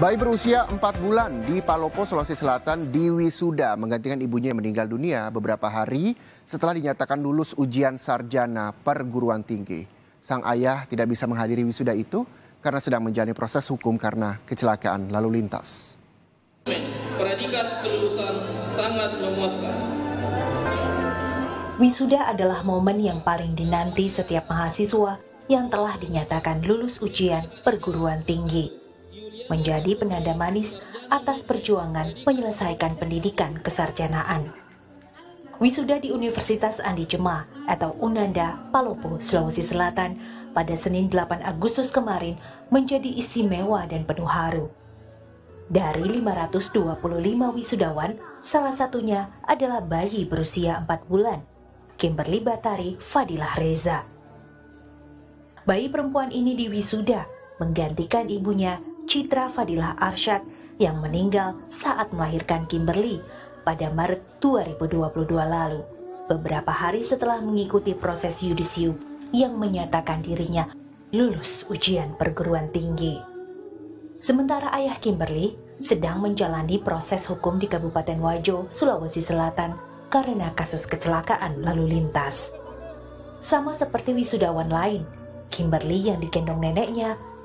Bayi berusia 4 bulan di Palopo, Sulawesi Selatan diwisuda menggantikan ibunya yang meninggal dunia beberapa hari setelah dinyatakan lulus ujian sarjana perguruan tinggi. Sang ayah tidak bisa menghadiri wisuda itu karena sedang menjalani proses hukum karena kecelakaan lalu lintas. Predikat kelulusan sangat memuaskan. Wisuda adalah momen yang paling dinanti setiap mahasiswa yang telah dinyatakan lulus ujian perguruan tinggi. Menjadi penanda manis atas perjuangan menyelesaikan pendidikan kesarjanaan. Wisuda di Universitas Andi Jema atau Unanda, Palopo, Sulawesi Selatan pada Senin 8 Agustus kemarin menjadi istimewa dan penuh haru. Dari 525 wisudawan, salah satunya adalah bayi berusia 4 bulan, Kimberly Batari Fadilah Reza. Bayi perempuan ini diwisuda menggantikan ibunya Citra Fadilah Arsyad yang meninggal saat melahirkan Kimberly pada Maret 2022 lalu. Beberapa hari setelah mengikuti proses yudisium yang menyatakan dirinya lulus ujian perguruan tinggi. Sementara ayah Kimberly sedang menjalani proses hukum di Kabupaten Wajo, Sulawesi Selatan karena kasus kecelakaan lalu lintas. Sama seperti wisudawan lain, Kimberly yang digendong neneknya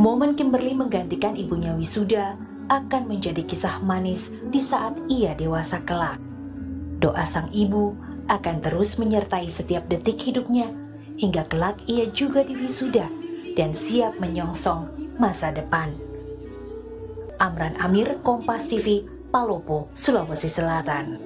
Momen Kimberly menggantikan ibunya wisuda akan menjadi kisah manis di saat ia dewasa kelak. Doa sang ibu akan terus menyertai setiap detik hidupnya hingga kelak ia juga diwisuda dan siap menyongsong masa depan. Amran Amir, Kompas TV, Palopo, Sulawesi Selatan.